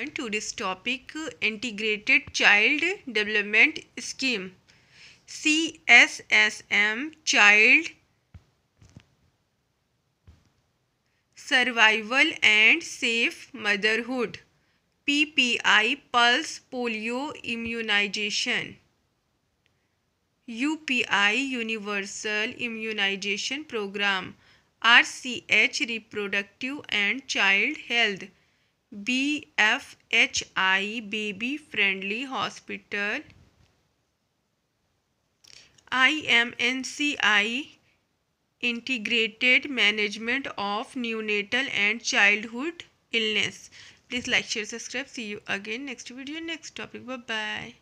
everyone this topic integrated child development scheme. Cssm child survival and safe motherhood. Ppi pulse polio immunization. UPI Universal Immunization Program. RCH Reproductive and Child Health BFHI Baby Friendly Hospital IMNCI Integrated Management of Neonatal and Childhood Illness. Please like, share, subscribe. See you again next video, next topic. Bye bye.